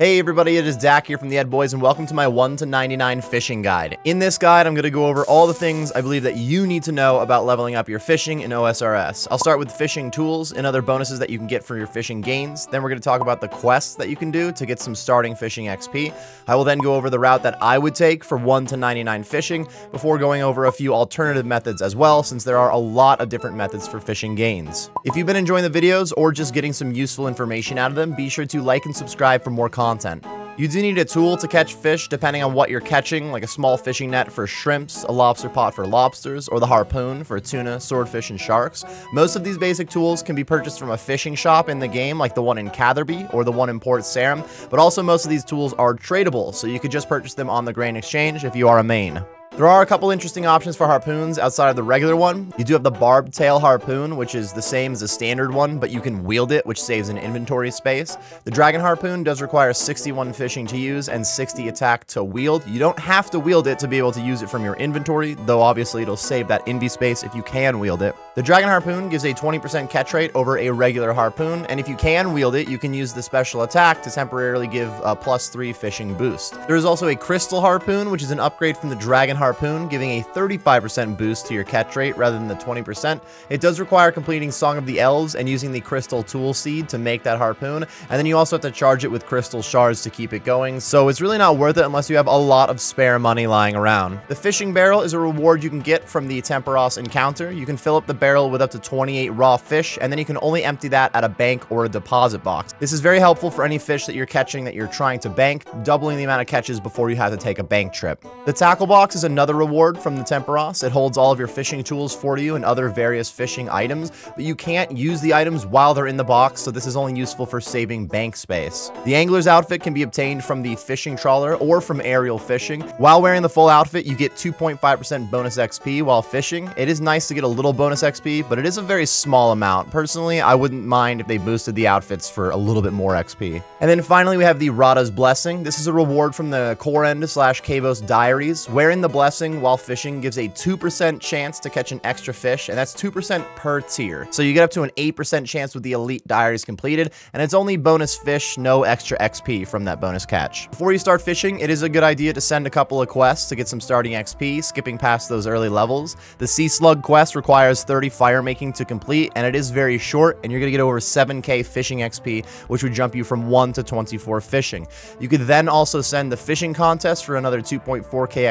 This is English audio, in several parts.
Hey everybody, it is Dak here from the Ed Boys and welcome to my 1 to 99 fishing guide. In this guide, I'm going to go over all the things I believe that you need to know about leveling up your fishing in OSRS. I'll start with fishing tools and other bonuses that you can get for your fishing gains. Then we're going to talk about the quests that you can do to get some starting fishing XP. I will then go over the route that I would take for 1 to 99 fishing before going over a few alternative methods as well since there are a lot of different methods for fishing gains. If you've been enjoying the videos or just getting some useful information out of them, be sure to like and subscribe for more content content. You do need a tool to catch fish depending on what you're catching, like a small fishing net for shrimps, a lobster pot for lobsters, or the harpoon for tuna, swordfish, and sharks. Most of these basic tools can be purchased from a fishing shop in the game, like the one in Catherby or the one in Port Sarim, but also most of these tools are tradable, so you could just purchase them on the Grand Exchange if you are a main. There are a couple interesting options for harpoons outside of the regular one. You do have the barbed tail harpoon, which is the same as the standard one, but you can wield it, which saves an inventory space. The dragon harpoon does require 61 fishing to use and 60 attack to wield. You don't have to wield it to be able to use it from your inventory, though obviously it'll save that inv space if you can wield it. The dragon harpoon gives a 20% catch rate over a regular harpoon, and if you can wield it, you can use the special attack to temporarily give a plus 3 fishing boost. There is also a crystal harpoon, which is an upgrade from the dragon harpoon Harpoon, giving a 35% boost to your catch rate rather than the 20%. It does require completing Song of the Elves and using the Crystal Tool Seed to make that Harpoon, and then you also have to charge it with Crystal Shards to keep it going, so it's really not worth it unless you have a lot of spare money lying around. The Fishing Barrel is a reward you can get from the Tempoross encounter. You can fill up the barrel with up to 28 raw fish, and then you can only empty that at a bank or a deposit box. This is very helpful for any fish that you're catching that you're trying to bank, doubling the amount of catches before you have to take a bank trip. The Tackle Box is another reward from the Tempoross. It holds all of your fishing tools for you and other various fishing items, but you can't use the items while they're in the box, so this is only useful for saving bank space. The angler's outfit can be obtained from the fishing trawler or from aerial fishing. While wearing the full outfit, you get 2.5% bonus XP while fishing. It is nice to get a little bonus XP, but it is a very small amount. Personally, I wouldn't mind if they boosted the outfits for a little bit more XP. And then finally, we have the Rada's Blessing. This is a reward from the Kourend slash Kebos Diaries. Wearing the Blessing while fishing gives a 2% chance to catch an extra fish, and that's 2% per tier. So you get up to an 8% chance with the Elite Diaries completed, and it's only bonus fish, no extra XP from that bonus catch. Before you start fishing, it is a good idea to send a couple of quests to get some starting XP, skipping past those early levels. The Sea Slug quest requires 30 fire making to complete, and it is very short, and you're to get over 7k fishing XP, which would jump you from 1 to 24 fishing. You could then also send the fishing contest for another 2.4k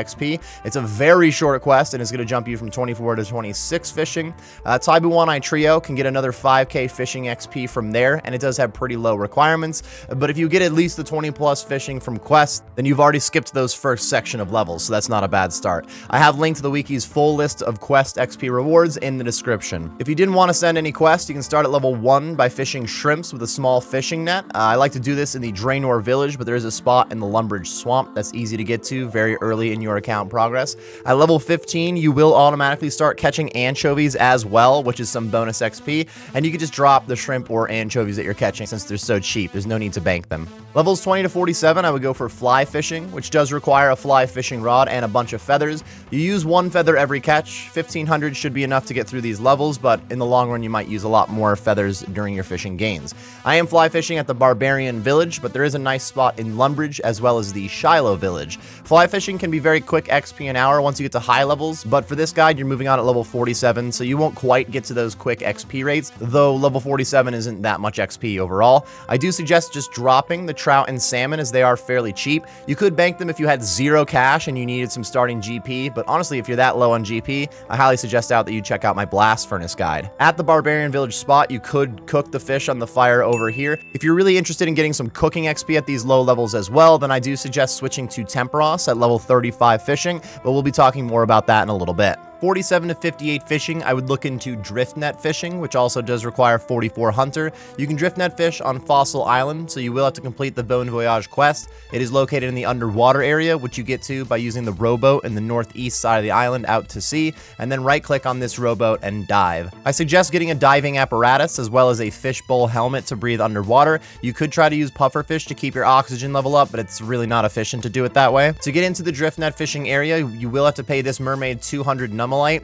XP. It's a very short quest and is going to jump you from 24 to 26 fishing. Uh, Tai Bwo Wannai Trio can get another 5k fishing XP from there, and it does have pretty low requirements. But if you get at least the 20 plus fishing from quest, then you've already skipped those first section of levels, so that's not a bad start. I have linked to the wiki's full list of quest XP rewards in the description. If you didn't want to send any quests, you can start at level 1 by fishing shrimps with a small fishing net. Uh, I like to do this in the Draynor village, but there is a spot in the Lumbridge swamp that's easy to get to very early in your account progress. At level 15, you will automatically start catching anchovies as well, which is some bonus XP, and you can just drop the shrimp or anchovies that you're catching since they're so cheap. There's no need to bank them. Levels 20 to 47, I would go for fly fishing, which does require a fly fishing rod and a bunch of feathers. You use one feather every catch. 1500 should be enough to get through these levels, but in the long run, you might use a lot more feathers during your fishing gains. I am fly fishing at the Barbarian Village, but there is a nice spot in Lumbridge as well as the Shilo Village. Fly fishing can be very quick XP an hour once you get to high levels, but for this guide, you're moving on at level 47, so you won't quite get to those quick XP rates, though level 47 isn't that much XP overall. I do suggest just dropping the trout and salmon as they are fairly cheap. You could bank them if you had zero cash and you needed some starting GP, but honestly, if you're that low on GP, I highly suggest out that you check out my Blast Furnace guide. At the Barbarian Village spot, you could cook the fish on the fire over here. If you're really interested in getting some cooking XP at these low levels as well, then I do suggest switching to Tempoross at level 35 fishing, but we'll be talking more about that in a little bit. 47 to 58 fishing, I would look into drift net fishing, which also does require 44 hunter. You can drift net fish on Fossil Island, so you will have to complete the Bone Voyage quest. It is located in the underwater area, which you get to by using the rowboat in the northeast side of the island out to sea, and then right click on this rowboat and dive. I suggest getting a diving apparatus as well as a fishbowl helmet to breathe underwater. You could try to use pufferfish to keep your oxygen level up, but it's really not efficient to do it that way. To get into the drift net fishing area, you will have to pay this mermaid 200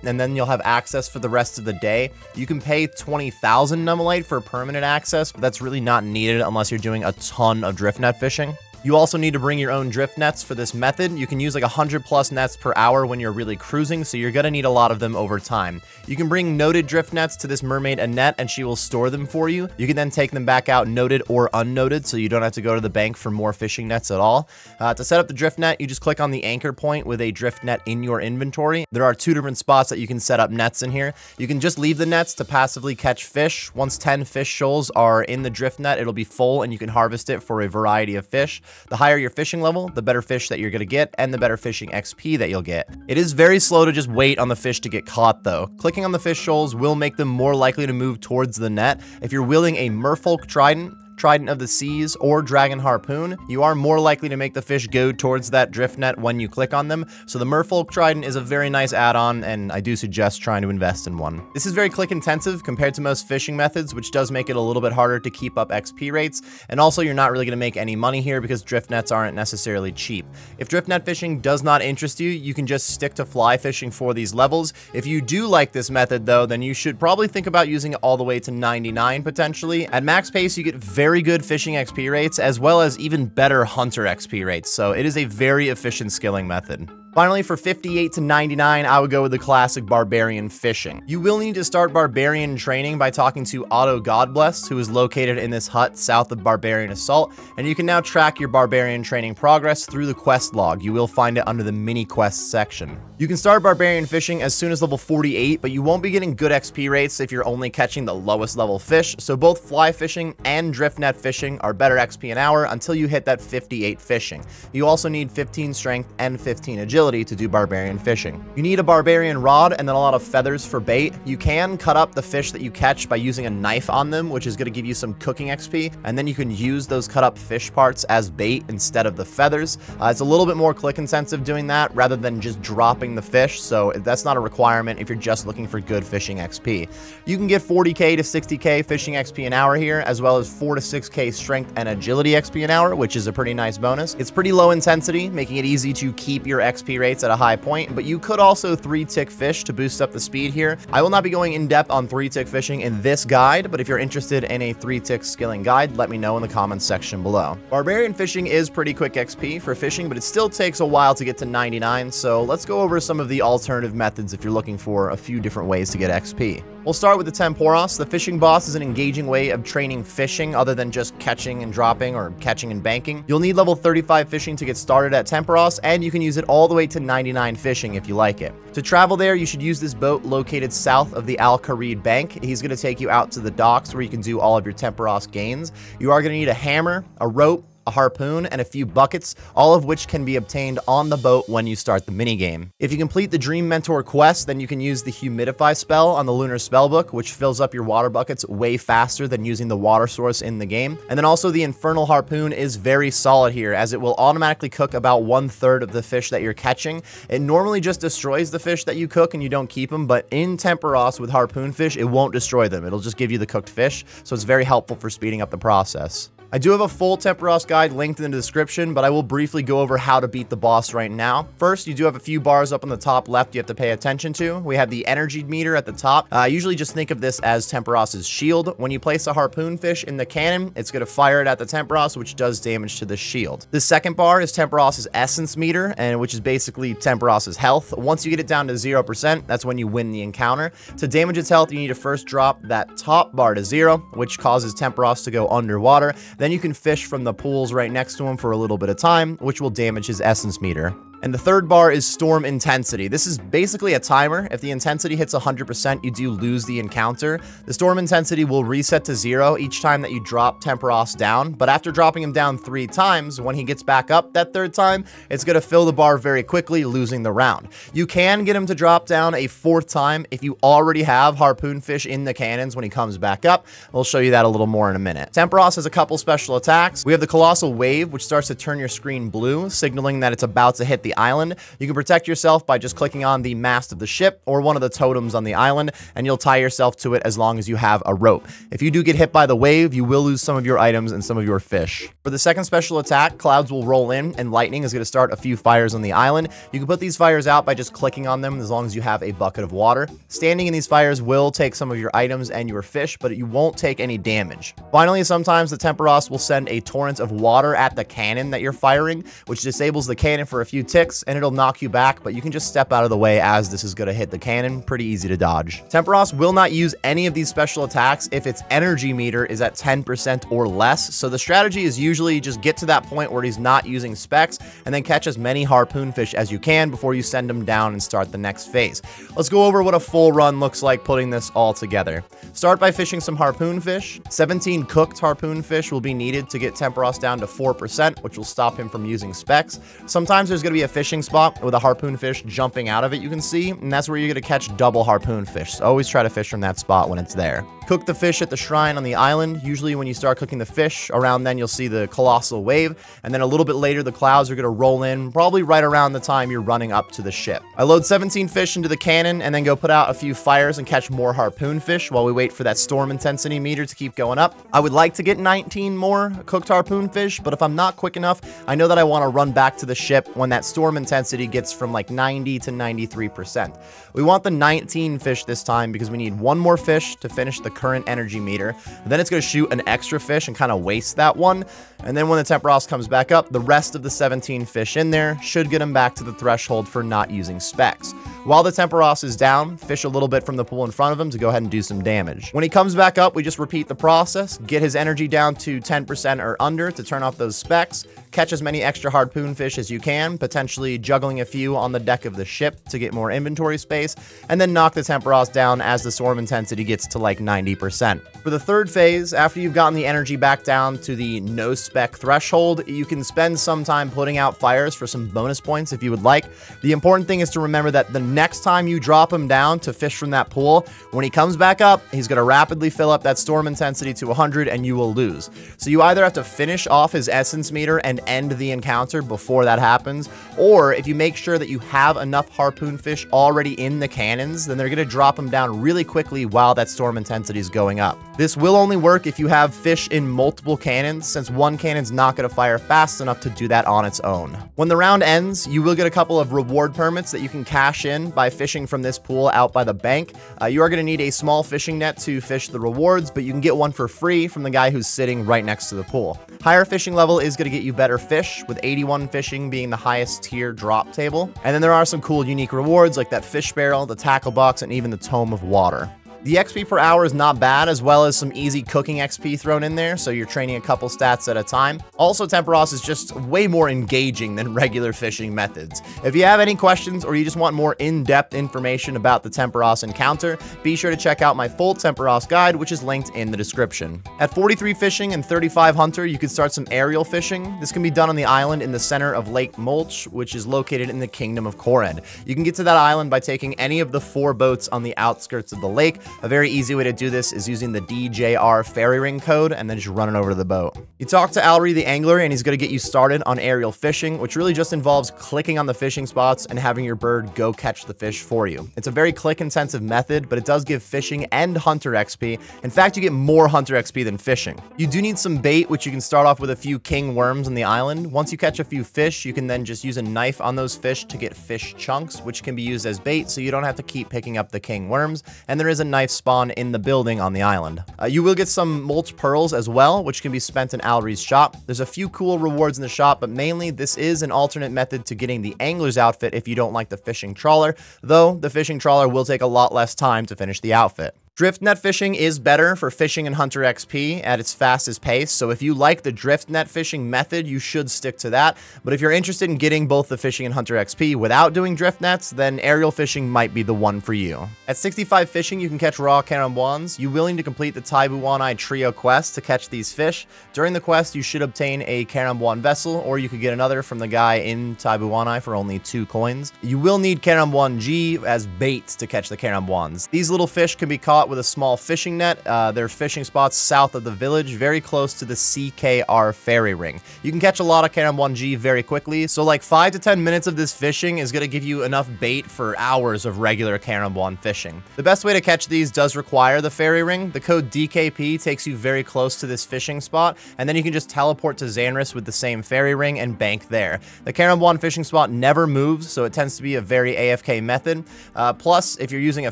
And then you'll have access for the rest of the day. You can pay 20,000 Nummulite for permanent access, but that's really not needed unless you're doing a ton of drift net fishing. You also need to bring your own drift nets for this method. You can use like 100 plus nets per hour when you're really cruising, so you're to need a lot of them over time. You can bring noted drift nets to this mermaid Annette and she will store them for you. You can then take them back out noted or unnoted so you don't have to go to the bank for more fishing nets at all. Uh, to set up the drift net, you just click on the anchor point with a drift net in your inventory. There are two different spots that you can set up nets in here. You can just leave the nets to passively catch fish. Once 10 fish shoals are in the drift net, it'll be full and you can harvest it for a variety of fish. The higher your fishing level, the better fish that you're going to get and the better fishing XP that you'll get. It is very slow to just wait on the fish to get caught though. Clicking on the fish shoals will make them more likely to move towards the net. If you're wielding a merfolk trident, Trident of the Seas, or Dragon Harpoon, you are more likely to make the fish go towards that drift net when you click on them. So the Merfolk Trident is a very nice add-on, and I do suggest trying to invest in one. This is very click intensive compared to most fishing methods, which does make it a little bit harder to keep up XP rates. And also you're not really going to make any money here because drift nets aren't necessarily cheap. If drift net fishing does not interest you, you can just stick to fly fishing for these levels. If you do like this method though, then you should probably think about using it all the way to 99 potentially. At max pace, you get very very good fishing XP rates, as well as even better hunter XP rates, so it is a very efficient skilling method. Finally, for 58 to 99, I would go with the classic Barbarian Fishing. You will need to start Barbarian training by talking to Otto Godbless, who is located in this hut south of Barbarian Assault, and you can now track your Barbarian training progress through the quest log. You will find it under the mini quest section. You can start Barbarian Fishing as soon as level 48, but you won't be getting good XP rates if you're only catching the lowest level fish, so both fly fishing and drift net fishing are better XP an hour until you hit that 58 fishing. You also need 15 strength and 15 agility to do barbarian fishing. You need a barbarian rod and then a lot of feathers for bait. You can cut up the fish that you catch by using a knife on them, which is going to give you some cooking XP, and then you can use those cut up fish parts as bait instead of the feathers. Uh, it's a little bit more click intensive doing that rather than just dropping the fish, so that's not a requirement if you're just looking for good fishing XP. You can get 40k to 60k fishing XP an hour here, as well as 4 to 6k strength and agility XP an hour, which is a pretty nice bonus. It's pretty low intensity, making it easy to keep your XP rates at a high point, but you could also three tick fish to boost up the speed here. I will not be going in depth on three tick fishing in this guide, but if you're interested in a three tick skilling guide, let me know in the comments section below. Barbarian fishing is pretty quick XP for fishing, but it still takes a while to get to 99, so let's go over some of the alternative methods if you're looking for a few different ways to get XP. We'll start with the Tempoross. The fishing boss is an engaging way of training fishing other than just catching and dropping or catching and banking. You'll need level 35 fishing to get started at Tempoross, and you can use it all the way to 99 fishing if you like it. To travel there, you should use this boat located south of the Al Kharid Bank. He's going to take you out to the docks where you can do all of your Tempoross gains. You are going to need a hammer, a rope, a harpoon, and a few buckets, all of which can be obtained on the boat when you start the minigame. If you complete the Dream Mentor quest, then you can use the Humidify spell on the Lunar Spellbook, which fills up your water buckets way faster than using the water source in the game. And then also the Infernal Harpoon is very solid here, as it will automatically cook about one third of the fish that you're catching. It normally just destroys the fish that you cook and you don't keep them, but in Tempoross with harpoon fish, it won't destroy them. It'll just give you the cooked fish, so it's very helpful for speeding up the process. I do have a full Tempoross guide linked in the description, but I will briefly go over how to beat the boss right now. First, you do have a few bars up on the top left you have to pay attention to. We have the energy meter at the top. Uh, I usually just think of this as Tempoross's shield. When you place a harpoon fish in the cannon, it's going to fire it at the Tempoross, which does damage to the shield. The second bar is Tempoross's essence meter, and which is basically Tempoross's health. Once you get it down to 0%, that's when you win the encounter. To damage its health, you need to first drop that top bar to zero, which causes Tempoross to go underwater. Then you can fish from the pools right next to him for a little bit of time, which will damage his essence meter. And the third bar is Storm Intensity. This is basically a timer. If the intensity hits 100%, you do lose the encounter. The Storm Intensity will reset to zero each time that you drop Tempoross down, but after dropping him down three times, when he gets back up that third time, it's going to fill the bar very quickly, losing the round. You can get him to drop down a fourth time if you already have Harpoon Fish in the cannons when he comes back up. We'll show you that a little more in a minute. Tempoross has a couple special attacks. We have the Colossal Wave, which starts to turn your screen blue, signaling that it's about to hit the island. You can protect yourself by just clicking on the mast of the ship or one of the totems on the island, and you'll tie yourself to it as long as you have a rope. If you do get hit by the wave, you will lose some of your items and some of your fish. For the second special attack, clouds will roll in, and lightning is going to start a few fires on the island. You can put these fires out by just clicking on them as long as you have a bucket of water. Standing in these fires will take some of your items and your fish, but you won't take any damage. Finally, sometimes the Tempoross will send a torrent of water at the cannon that you're firing, which disables the cannon for a few ticks, and it'll knock you back, but you can just step out of the way as this is going to hit the cannon. Pretty easy to dodge. Tempoross will not use any of these special attacks if its energy meter is at 10% or less, so the strategy is usually just get to that point where he's not using specs, and then catch as many harpoon fish as you can before you send him down and start the next phase. Let's go over what a full run looks like putting this all together. Start by fishing some harpoon fish. 17 cooked harpoon fish will be needed to get Tempoross down to 4%, which will stop him from using specs. Sometimes there's going to be a fishing spot with a harpoon fish jumping out of it, you can see, and that's where you're to catch double harpoon fish. So always try to fish from that spot when it's there. Cook the fish at the shrine on the island. Usually when you start cooking the fish, around then you'll see the colossal wave, and then a little bit later the clouds are to roll in, probably right around the time you're running up to the ship. I load 17 fish into the cannon and then go put out a few fires and catch more harpoon fish while we wait for that storm intensity meter to keep going up. I would like to get 19 more cooked harpoon fish, but if I'm not quick enough, I know that I want to run back to the ship when that storm intensity gets from like 90 to 93%. We want the 19 fish this time because we need one more fish to finish the current energy meter. Then it's going to shoot an extra fish and kind of waste that one. And then when the Tempoross comes back up, the rest of the 17 fish in there should get him back to the threshold for not using specs. While the Tempoross is down, fish a little bit from the pool in front of him to go ahead and do some damage. When he comes back up, we just repeat the process, get his energy down to 10% or under to turn off those specs, catch as many extra harpoon fish as you can, potentially juggling a few on the deck of the ship to get more inventory space, and then knock the Tempoross down as the storm intensity gets to like 90%. For the third phase, after you've gotten the energy back down to the no spec threshold, you can spend some time putting out fires for some bonus points if you would like. The important thing is to remember that the next time you drop him down to fish from that pool, when he comes back up, he's going to rapidly fill up that storm intensity to 100 and you will lose. So you either have to finish off his essence meter and end the encounter before that happens, or if you make sure that you have enough harpoon fish already in the cannons, then they're going to drop them down really quickly while that storm intensity is going up. This will only work if you have fish in multiple cannons, since one cannon's not going to fire fast enough to do that on its own. When the round ends, you will get a couple of reward permits that you can cash in by fishing from this pool out by the bank. Uh, you are going to need a small fishing net to fish the rewards, but you can get one for free from the guy who's sitting right next to the pool. Higher fishing level is going to get you better fish, with 81 fishing being the highest tier drop table. And then there are some cool unique rewards like that fish barrel, the tackle box, and even the tome of water. The XP per hour is not bad, as well as some easy cooking XP thrown in there, so you're training a couple stats at a time. Also, Tempoross is just way more engaging than regular fishing methods. If you have any questions or you just want more in-depth information about the Tempoross encounter, be sure to check out my full Tempoross guide, which is linked in the description. At 43 fishing and 35 hunter, you can start some aerial fishing. This can be done on the island in the center of Lake Molch, which is located in the Kingdom of Kourend. You can get to that island by taking any of the four boats on the outskirts of the lake, a very easy way to do this is using the DJR fairy ring code and then just running over to the boat. You talk to Alry the angler and he's going to get you started on aerial fishing, which really just involves clicking on the fishing spots and having your bird go catch the fish for you. It's a very click intensive method, but it does give fishing and hunter XP. In fact, you get more hunter XP than fishing. You do need some bait, which you can start off with a few king worms on the island. Once you catch a few fish, you can then just use a knife on those fish to get fish chunks, which can be used as bait, so you don't have to keep picking up the king worms. And there is a knife spawn in the building on the island. Uh, you will get some molch pearls as well, which can be spent in Alry's shop. There's a few cool rewards in the shop, but mainly this is an alternate method to getting the angler's outfit if you don't like the fishing trawler, though the fishing trawler will take a lot less time to finish the outfit. Drift net fishing is better for fishing and hunter XP at its fastest pace, so if you like the drift net fishing method, you should stick to that. But if you're interested in getting both the fishing and hunter XP without doing drift nets, then aerial fishing might be the one for you. At 65 fishing, you can catch raw karambwans. You will need to complete the Tai Bwo Wannai Trio quest to catch these fish. During the quest, you should obtain a karambwan vessel, or you could get another from the guy in Tai Bwo Wannai for only two coins. You will need karambwanji as bait to catch the karambwans. These little fish can be caught spot with a small fishing net. Uh, they're fishing spots south of the village, very close to the CKR fairy ring. You can catch a lot of karambwanji very quickly, so like 5 to 10 minutes of this fishing is going to give you enough bait for hours of regular karambwan fishing. The best way to catch these does require the fairy ring. The code DKP takes you very close to this fishing spot, and then you can just teleport to Zanaris with the same fairy ring and bank there. The karambwan fishing spot never moves, so it tends to be a very AFK method. Uh, plus, if you're using a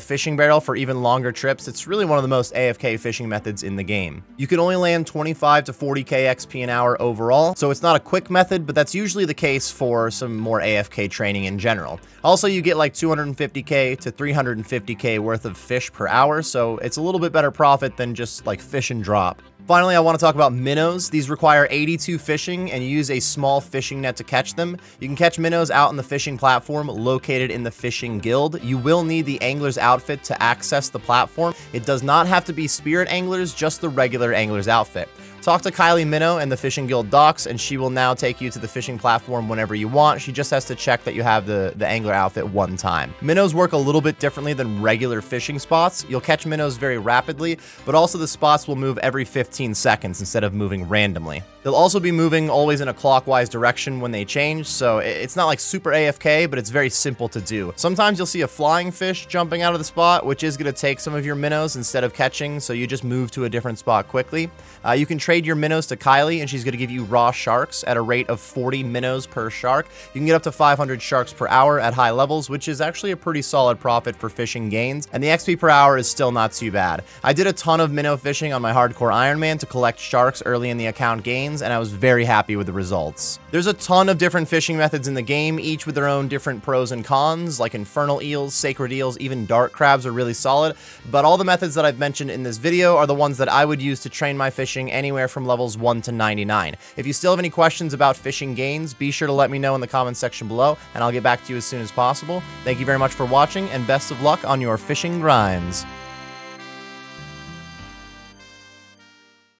fishing barrel for even longer trips, it's really one of the most AFK fishing methods in the game. You can only land 25 to 40k XP an hour overall, so it's not a quick method, but that's usually the case for some more AFK training in general. Also, you get like 250k to 350k worth of fish per hour, so it's a little bit better profit than just like fish and drop. Finally, I want to talk about minnows. These require 82 fishing and use a small fishing net to catch them. You can catch minnows out on the fishing platform located in the Fishing Guild. You will need the angler's outfit to access the platform. It does not have to be spirit anglers, just the regular angler's outfit. Talk to Kylie Minnow and the Fishing Guild docks, and she will now take you to the fishing platform whenever you want. She just has to check that you have the, the angler outfit one time. Minnows work a little bit differently than regular fishing spots. You'll catch minnows very rapidly, but also the spots will move every 15 seconds instead of moving randomly. They'll also be moving always in a clockwise direction when they change, so it's not like super AFK, but it's very simple to do. Sometimes you'll see a flying fish jumping out of the spot, which is going to take some of your minnows instead of catching, so you just move to a different spot quickly. Uh, you can your minnows to Kylie, and she's going to give you raw sharks at a rate of 40 minnows per shark. You can get up to 500 sharks per hour at high levels, which is actually a pretty solid profit for fishing gains, and the XP per hour is still not too bad. I did a ton of minnow fishing on my hardcore Ironman to collect sharks early in the account gains, and I was very happy with the results. There's a ton of different fishing methods in the game, each with their own different pros and cons, like infernal eels, sacred eels, even dark crabs are really solid, but all the methods that I've mentioned in this video are the ones that I would use to train my fishing anywhere from levels 1 to 99. If you still have any questions about fishing gains, be sure to let me know in the comments section below, and I'll get back to you as soon as possible. Thank you very much for watching, and best of luck on your fishing grinds.